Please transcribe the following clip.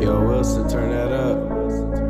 Yo, Wilson, turn that up.